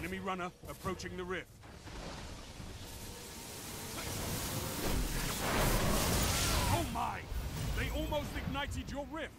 Enemy runner approaching the rift. Oh my! They almost ignited your rift!